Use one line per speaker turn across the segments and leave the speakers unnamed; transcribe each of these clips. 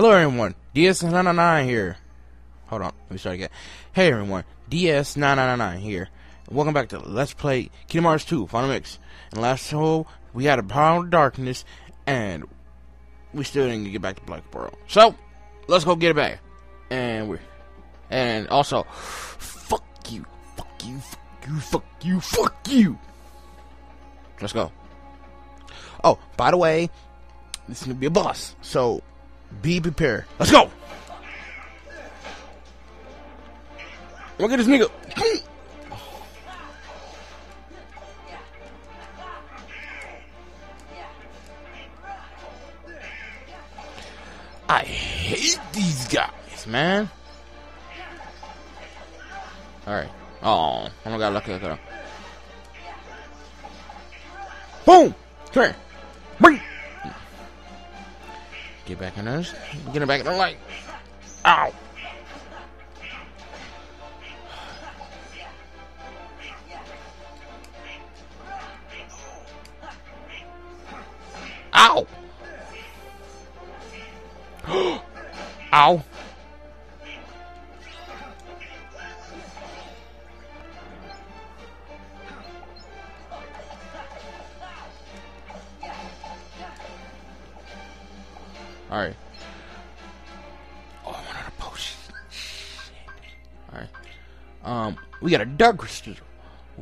Hello everyone, DS999 here. Hold on, let me start again. Hey everyone, DS999 here. Welcome back to Let's Play Kingdom Hearts 2 Final Mix. And last show, we had a Power of Darkness, and we still didn't get back to Black Pearl. So, let's go get it back. And we're... And also, fuck you, fuck you, fuck you, fuck you, fuck you. Let's go. Oh, by the way, this is gonna be a boss, so be prepared. Let's go. Look at this nigga. I hate these guys, man. Alright. Oh, I don't got lucky. At him. Boom! Come here. Bring! Get back in those. Get it back in the light. Ow! Ow! Ow! We got a dark crystal.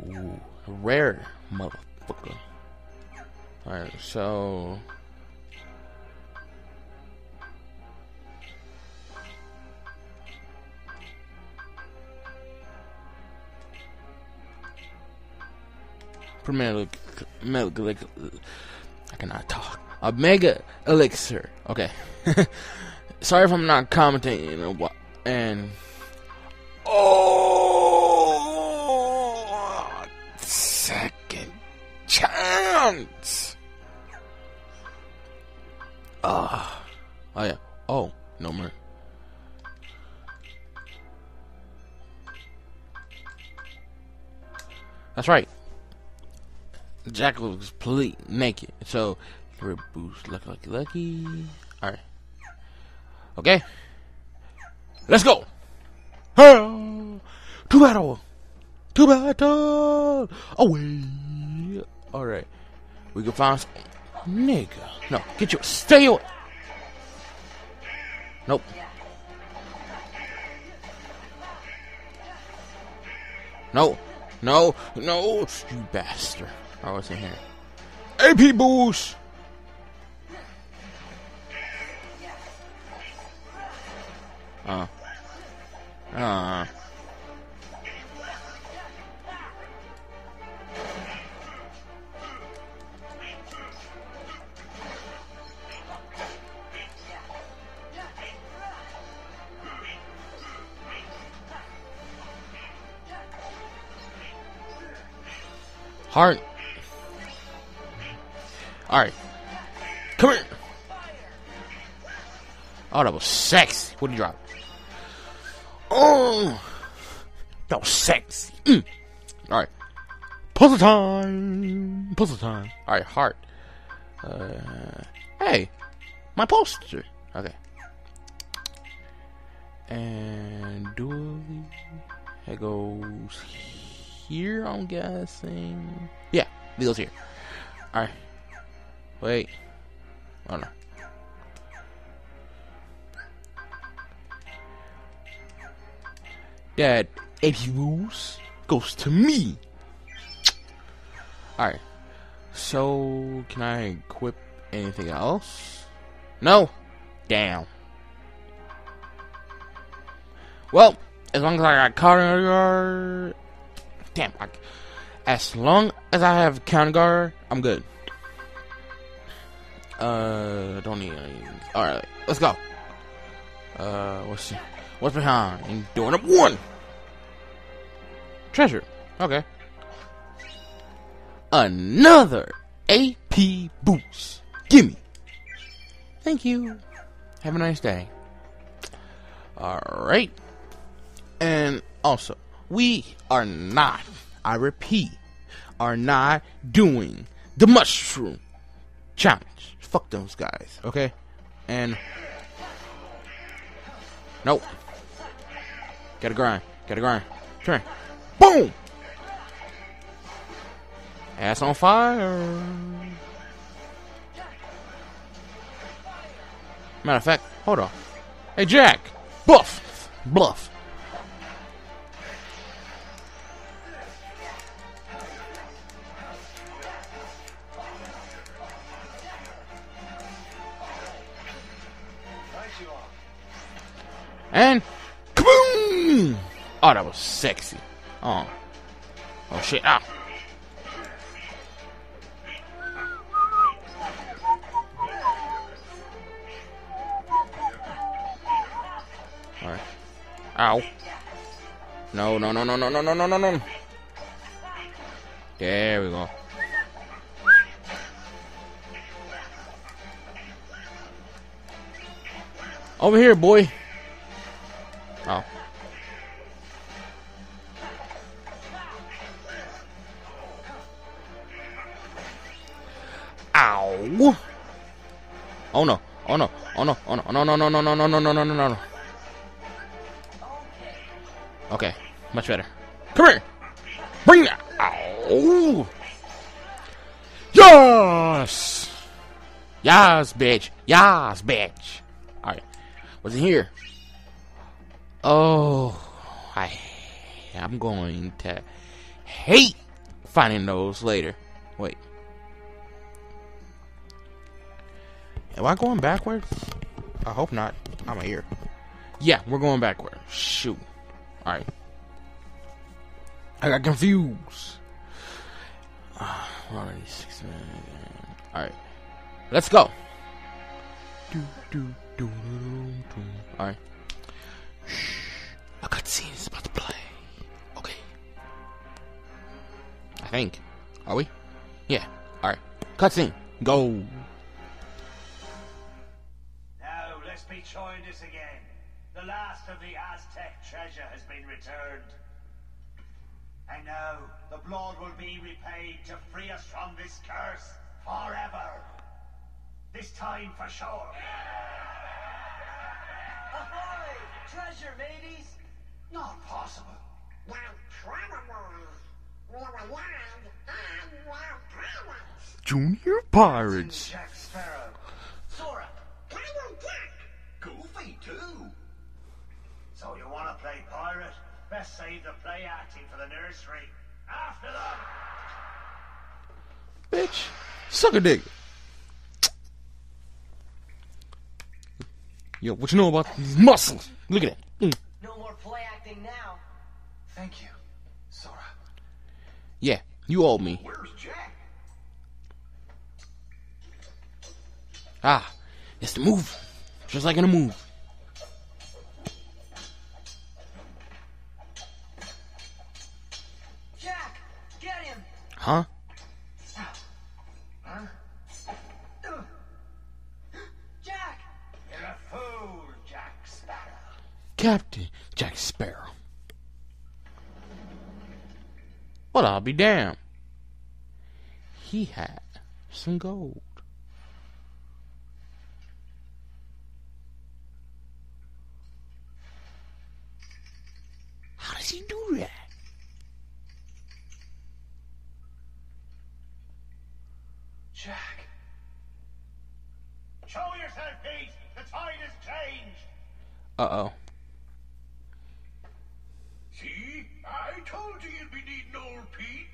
Ooh, rare motherfucker. Alright, so. I cannot talk. A mega elixir. Okay. Sorry if I'm not commenting and Jack was completely naked, so Rib boost, lucky, lucky, lucky. Alright. Okay. Let's go! To battle! To battle! Away! Alright. We can find some... Nigga. No, get your... Stay away! Nope. No. No. No. You bastard. I was in here. AP boost! Uh. Uh. Heart. Alright. Come here. Oh, that was sexy. What did you drop? Oh, that was sexy. Mm. All right, puzzle time. Puzzle time. All right, heart. Uh, hey, my poster. Okay. And do it goes here. I'm guessing. Yeah, it goes here. All right. Wait. Oh no. that Eddie rules goes to me. Alright. So, can I equip anything else? No? Damn. Well, as long as I got counter guard. Damn. I, as long as I have counter guard, I'm good. Uh, don't need any. Alright, let's go. Uh, what's. What's behind? Doing up one. Treasure. Okay. Another AP boost. Gimme. Thank you. Have a nice day. Alright. And also, we are not, I repeat, are not doing the mushroom challenge. Fuck those guys, okay? And Nope. Gotta grind. Gotta grind. Turn. Boom! Ass on fire. Matter of fact, hold on. Hey, Jack! Buff! Bluff. And kaboom! Oh, that was sexy. Oh. Oh shit. Ah. Alright. Ow. No, no, no, no, no, no, no, no, no, no. There we go. Over here, boy. Oh no. Oh no. Oh no. No. No no no no no no no no no no. Okay. Much better. Come here. Bring that. Ow. Yes. Yes, bitch. Yes, bitch. Alright. What's in here? Oh, I, I'm going to hate finding those later. Wait. Am I going backwards? I hope not. I'm here. Yeah, we're going backwards. Shoot. Alright. I got confused. Uh, Alright. Let's go. Alright. Shh. A cutscene is about to play. Okay. I think. Are we? Yeah. Alright. Cutscene. Go.
Let's be trying this again. The last of the Aztec treasure has been returned. And now, the blood will be repaid to free us from this curse forever. This time for sure.
Ahoy! Treasure, mateys!
Not possible.
Not probable. We were young and were pirates.
Junior Pirates.
Jack Sparrow. Best save the play acting for the nursery. After them.
Bitch. Suck a dick. Yo, what you know about these muscles? Look at it. Mm.
No more play acting now.
Thank you, Sora.
Yeah, you owe me.
Where's Jack?
Ah, it's the move. Just like in a move. Huh?
Jack!
You're a fool, Jack Sparrow.
Captain Jack Sparrow. Well, I'll be damned. He had some gold. How does he do that?
Jack. Show yourself, Pete. The tide has changed.
Uh oh.
See? I told you you'd be needing old Pete.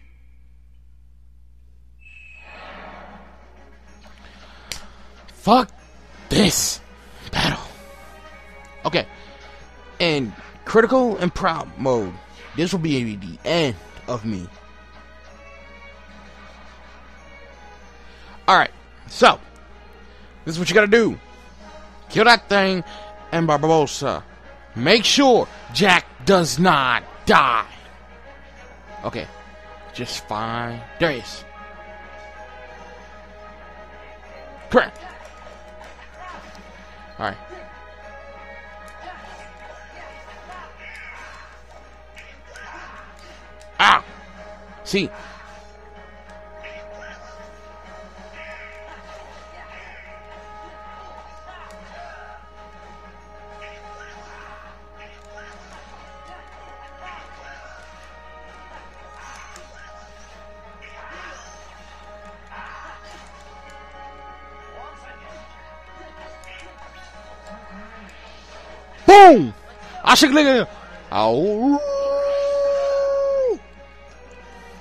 Fuck this battle. Okay. In critical and proud mode, this will be the end of me. Alright, so this is what you gotta do. Kill that thing and Barbossa. Make sure Jack does not die. Okay. Just fine. There he is. Correct. Alright. Ah! See.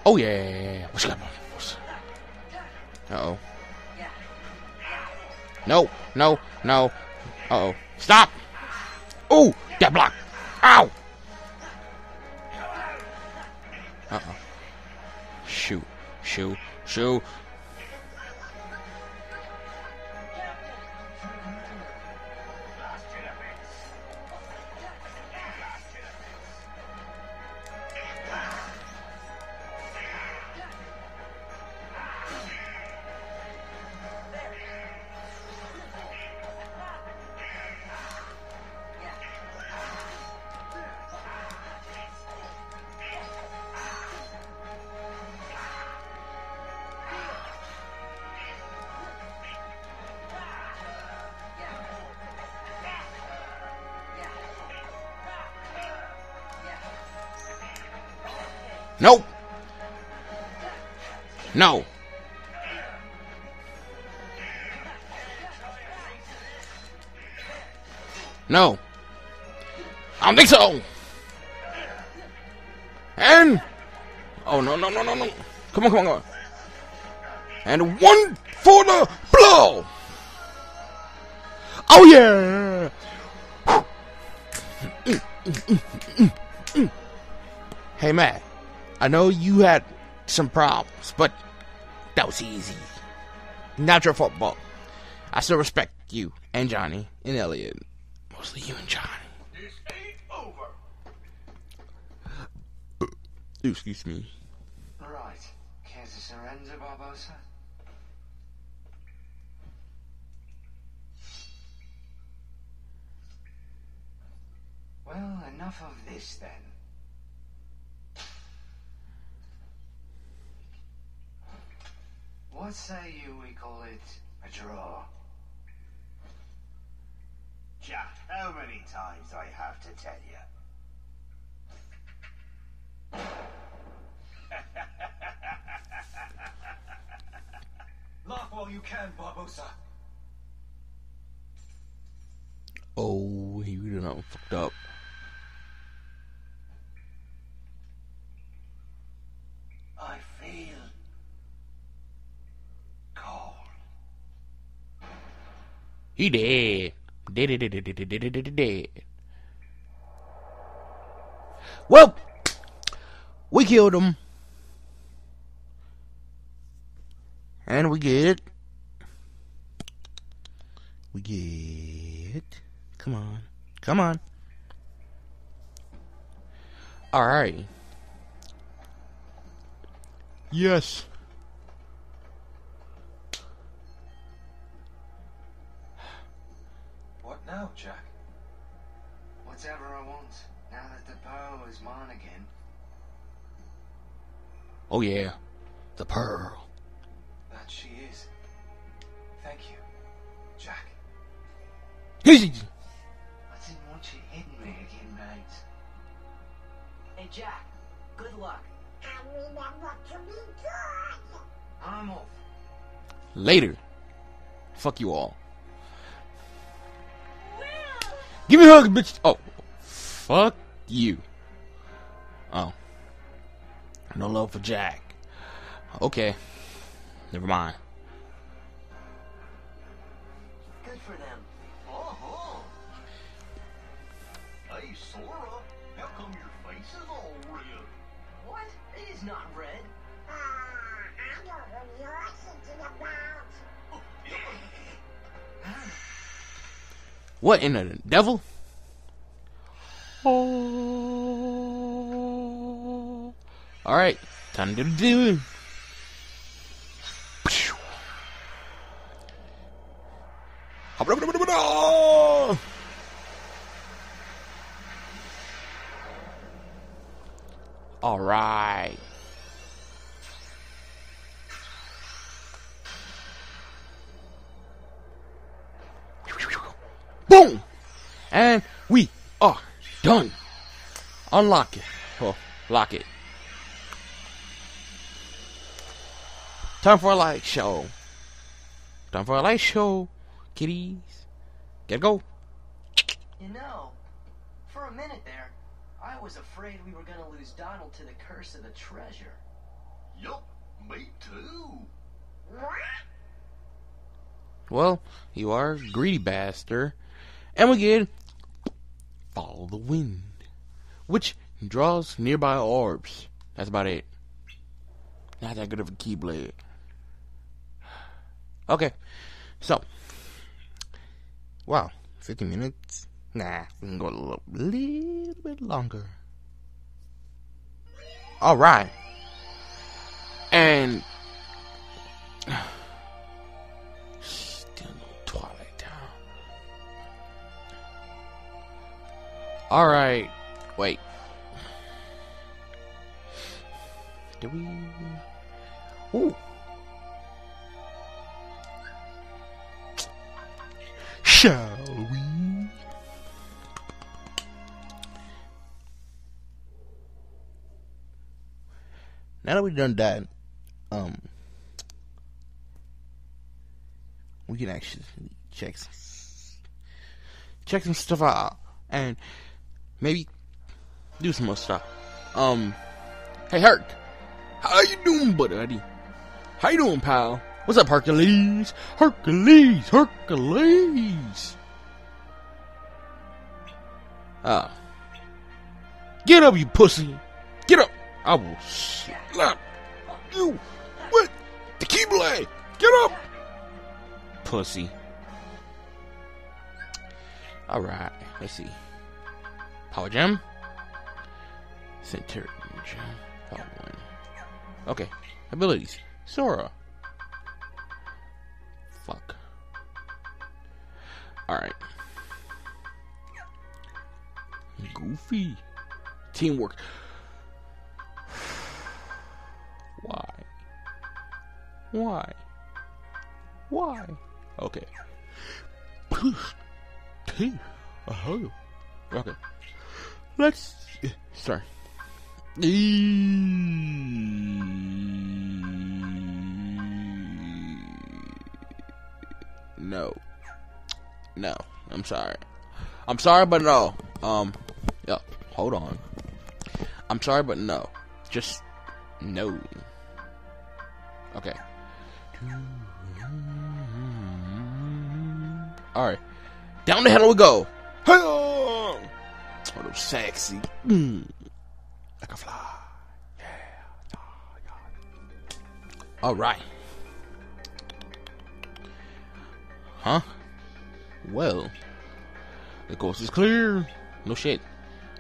Oh. Yeah. What's up? Uh oh. No, no, no. Uh oh. Stop! Oh, that block. Ow! Uh oh. Shoot, shoot, shoot. Nope. No. No. I don't think so. And oh no no no no no! Come on come on come on! And one for the blow. Oh yeah! hey Matt, I know you had some problems, but that was easy. Not your fault. I still respect you and Johnny and Elliot. Mostly you and Johnny.
This ain't over.
Uh, excuse me.
Right. Care to surrender, Barbossa? Well, enough of this then. What say you we call it a draw?
Jack, how many times I have to tell you?
Laugh while you can, Barbossa.
Oh, he really done fucked up. He dead. Dead, dead, dead, dead, dead, dead, dead. Well, we killed him. And we get. We get. Come on. Come on. Alright. Yes.
What now, Jack? Whatever I want, now that the pearl is mine again.
Oh, yeah. The pearl.
That she is. Thank you, Jack.
Easy.
I didn't want you hitting me again, mate.
Hey, Jack. Good luck.
And remember to be good.
I'm off.
Later. Fuck you all. Give me a hug, bitch. Oh, fuck you. Oh, no love for Jack. Okay, never mind.
Good for them.
Uh-huh. Hey, Sora, how come your face is all red?
What? It is not red.
What in the devil? Oh. All right, time to do. Done. Unlock it. Oh, lock it. Time for a light show. Time for a light show, kiddies. Gotta go.
You know, For a minute there, I was afraid we were gonna lose Donald to the curse of the treasure.
Yup, me too.
What?
Well, you are a greedy bastard. And we get Follow the Wind, which draws nearby orbs. That's about it. Not that good of a keyblade. Okay, so. Wow, 50 minutes? Nah, we can go a little, little bit longer. Alright. And. Alright. Wait. Do we. Ooh. Shall we? Now that we've done that, um, we can actually check check some stuff out and maybe do some more stuff. Um, hey Herc, how you doing, buddy? How you doing, pal? What's up, Hercules? Hercules, Hercules. Ah, get up, you pussy! Get up! I will slap you with the keyblade. Get up, pussy. All right, let's see. Power gem. Center gem. Power one. Okay. Abilities. Sora. Fuck. Alright. Goofy. Teamwork. Why? Why? Why? Okay. Oh. Okay. Let's start. No. No. I'm sorry. I'm sorry, but no. Um. Yeah. Hold on. I'm sorry, but no. Just no. Okay. All right. Down the hill we go. Oh, sexy. Mm. Like a fly. Yeah. All right. Huh? Well, the coast is clear. No shit.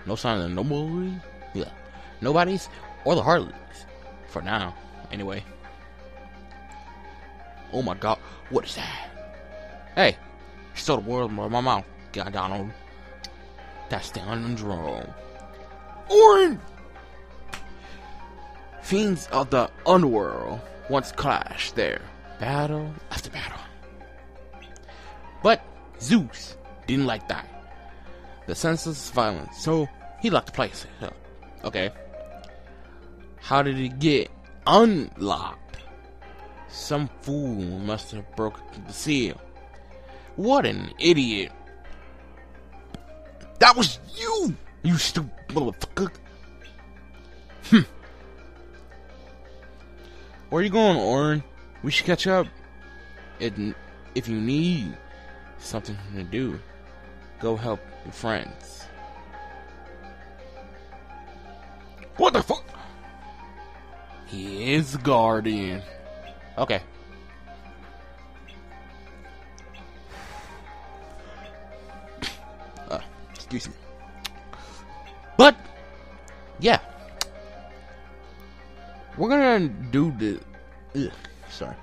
No sign of nobody. Yeah. Nobody's or the Heartless. For now, anyway. Oh my god, what is that? Hey, stole the world from my mouth, God Donald. That's the Underdrome. Auron! Fiends of the underworld once clashed there, battle after battle. But Zeus didn't like that. The senseless violence, so he locked the place up. Okay. How did it get unlocked? Some fool must have broken the seal. What an idiot. That was you, you stupid motherfucker. Hmm. Where are you going, Auron? We should catch up. It, if you need something to do, go help your friends. What the fuck? He is guardian. Okay. Excuse me. But, yeah. We're gonna do the. Ugh, sorry.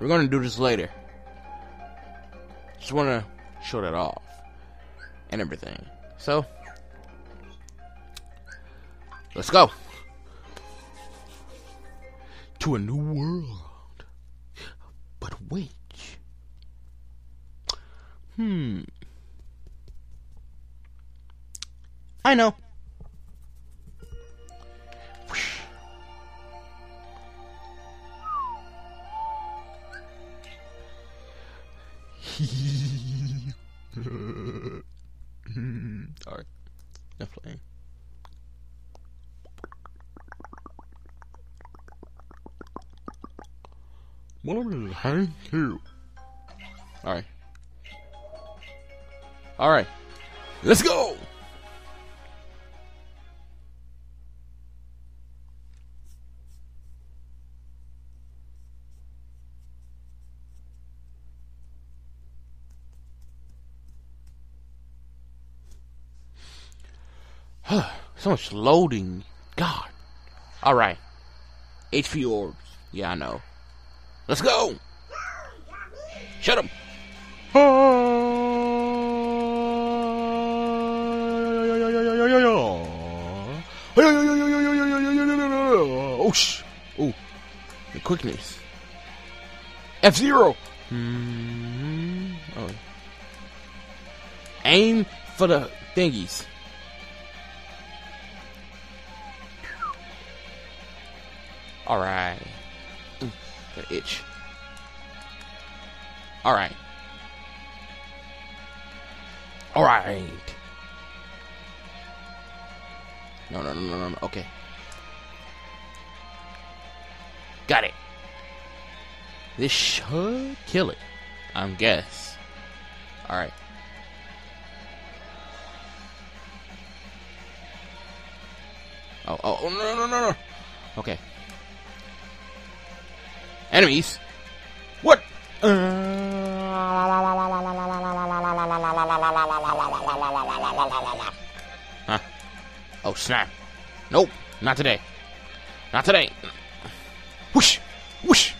We're gonna do this later. Just wanna show that off. And everything. So, let's go. To a new world. But which? Hmm. I know. Alright. They're playing. What is Hank Hill? Alright. Alright. Let's go! So much loading. God. Alright. HP orbs. Yeah, I know. Let's go! Shut up! Oh, sh! Oh, the quickness. F Zero. Hmm. Oh. Aim for the thingies. All right. Mm, Got itch. All right. All right. No, no, no, no, no. Okay. Got it. This should kill it. I'm guess. All right. Oh, oh, oh, no, no, no, no. Okay. Enemies. What? Huh? Oh snap! Nope, not today. Not today. Whoosh! Whoosh!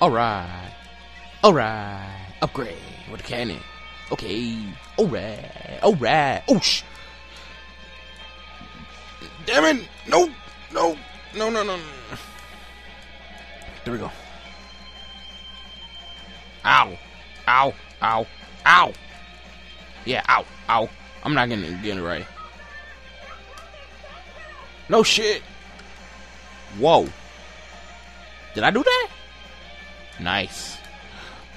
Alright. Alright. Upgrade with the cannon. Okay. Alright. Alright. Oh sh! Damn it! No! No! No, no, no, no. There we go. Ow. Ow. Ow. Ow. Yeah, ow. Ow. I'm not getting, getting it right. No shit. Whoa. Did I do that? Nice.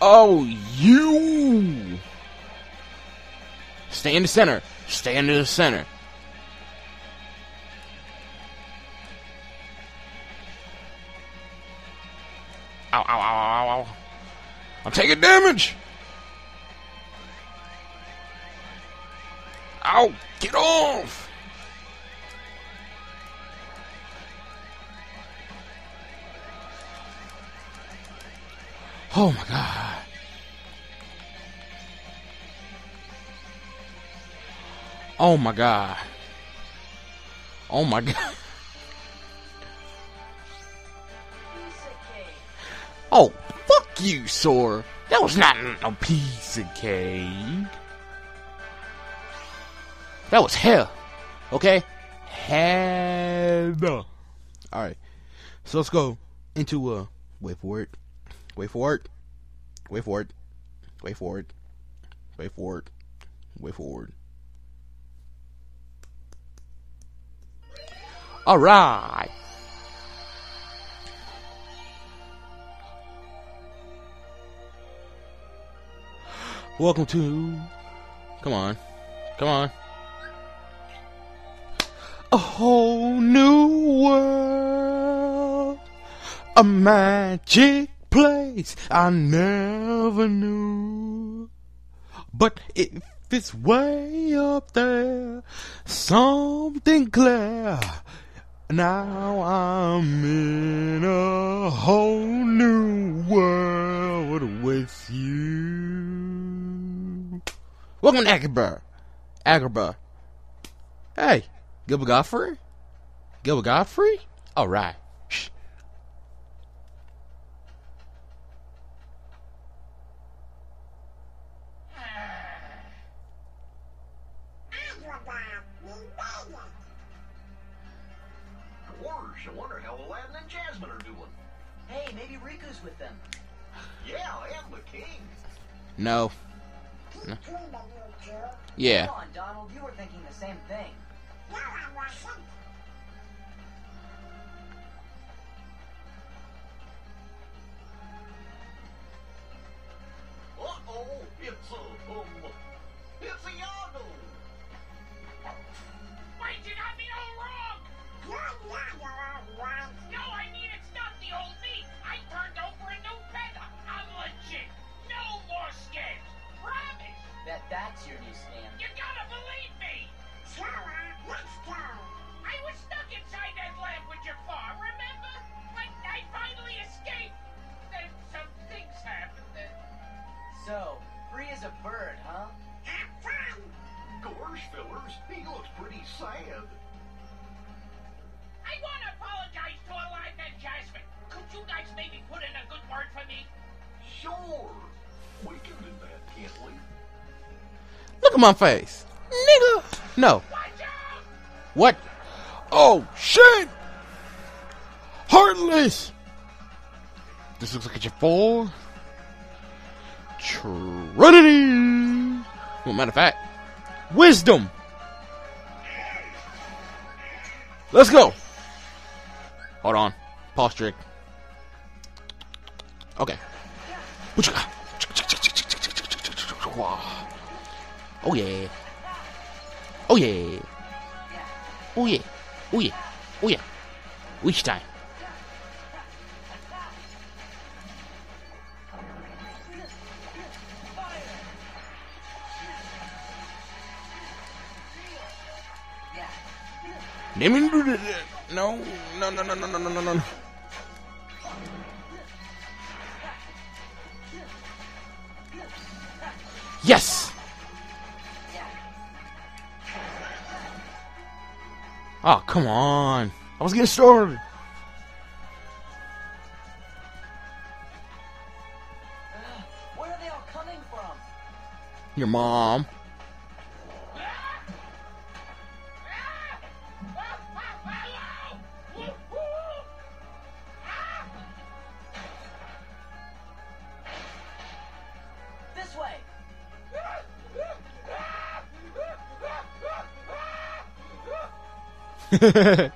Oh, you. Stay in the center. Stay in the center. Ow, ow, ow, ow, ow. I'm taking damage. Ow, get off. Oh my god. Oh my god. Oh my god. You, Sora. That was not a piece of cake. That was hell. Okay? Hell. Alright. So let's go into uh wait for it. Wait for it. Wait for it. Wait for it. Wait for it. Wait for it. Alright. Welcome to. Come on. Come on. A whole new world. A magic place I never knew. But if it's way up there, something clear. Now I'm in a whole new world with you. Welcome to Agrabah. Agrabah. Hey, Gilbert Gottfried? Gilbert Gottfried? Alright. Shh.
We made it.
Gosh, I wonder how Aladdin and Jasmine are doing.
Hey, maybe Riku's with them.
Yeah, and the king.
No. Yeah.
Come on, Donald, you were thinking the same thing.
No, I wasn't.
Look at my face. Nigga. No. What? Oh, shit! Heartless! This looks like a four. Trinity! Well, matter of fact, wisdom! Let's go! Hold on. Pause trick. Okay. What you got? Oh yeah. Oh yeah. Oh yeah. Oh yeah. Oh yeah. Which time? No, no, no, no, no, no, no, no, no. Yes. Oh, come on. I was getting started.
Uh, where are they all coming from?
Your mom.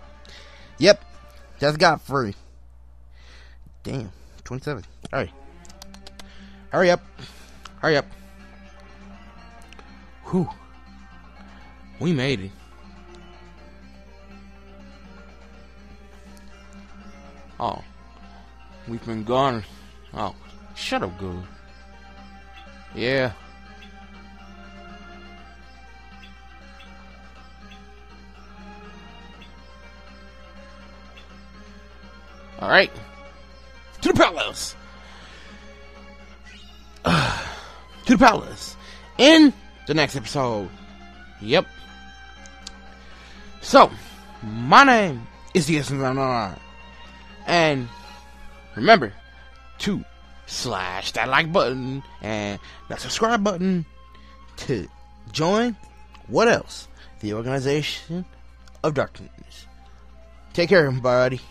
yep. Just got free. Damn. 27. Alright. Hurry up. Hurry up. Whew. We made it. Oh. We've been gone. Oh. Shut up, good. Yeah. Alright. To the palace. to the palace. In the next episode. Yep. So, my name is DS999. And remember to slash that like button and that subscribe button to join what else? The Organization of Darkness. Take care, everybody.